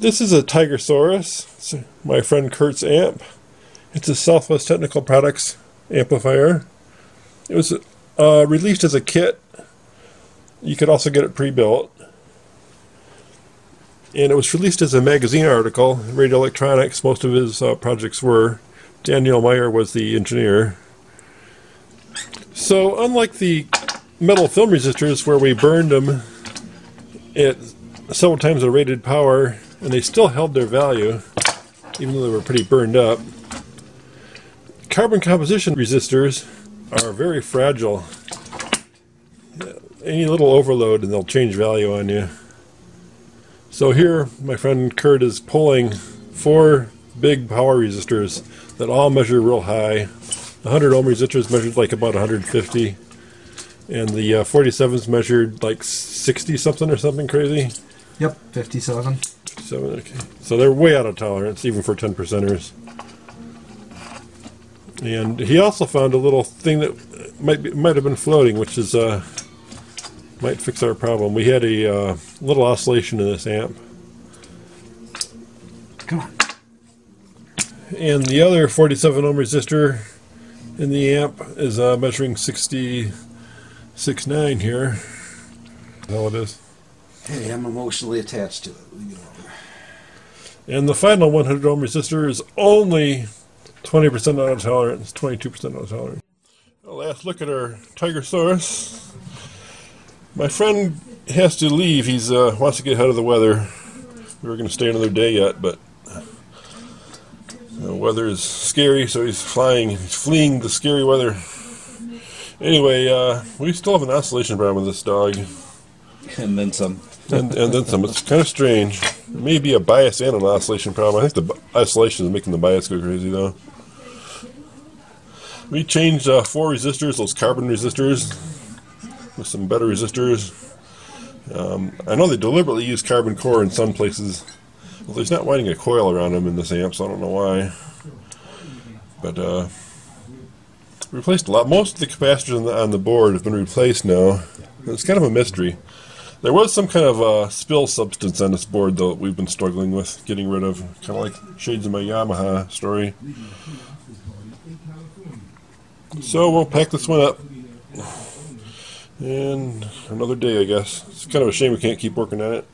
This is a Tigersaurus. It's my friend Kurt's amp. It's a Southwest Technical Products amplifier. It was uh, released as a kit. You could also get it pre-built. And it was released as a magazine article, Radio Electronics. Most of his uh, projects were. Daniel Meyer was the engineer. So, unlike the metal film resistors where we burned them at several times the rated power and they still held their value, even though they were pretty burned up, carbon composition resistors are very fragile. Any little overload and they'll change value on you. So here, my friend Kurt is pulling four big power resistors that all measure real high. The 100 ohm resistors measured like about 150, and the uh, 47s measured like 60 something or something crazy. Yep, 57. So, okay. so they're way out of tolerance, even for 10 percenters. And he also found a little thing that might be, might have been floating, which is uh, might fix our problem. We had a uh, little oscillation in this amp. Come on. And the other 47 ohm resistor in the amp is uh, measuring 66.9 here. How it is. Hey, I'm emotionally attached to it. Leave it alone. And the final 100 ohm resistor is only 20% out of tolerance, 22% out of tolerance. A last look at our tiger Tigersaurus. My friend has to leave. He's uh, wants to get ahead of the weather. We were going to stay another day yet, but the weather is scary, so he's flying. He's fleeing the scary weather. Anyway, uh, we still have an oscillation problem with this dog, And then some. And, and then some. It's kind of strange. Maybe a bias and an oscillation problem. I think the oscillation is making the bias go crazy, though. We changed uh, four resistors, those carbon resistors, with some better resistors. Um, I know they deliberately use carbon core in some places. Well, there's not winding a coil around them in this amp, so I don't know why. But uh, replaced a lot. Most of the capacitors on the, on the board have been replaced now. It's kind of a mystery. There was some kind of uh, spill substance on this board, though, that we've been struggling with getting rid of. Kind of like shades of my Yamaha story. So we'll pack this one up. And another day, I guess. It's kind of a shame we can't keep working on it.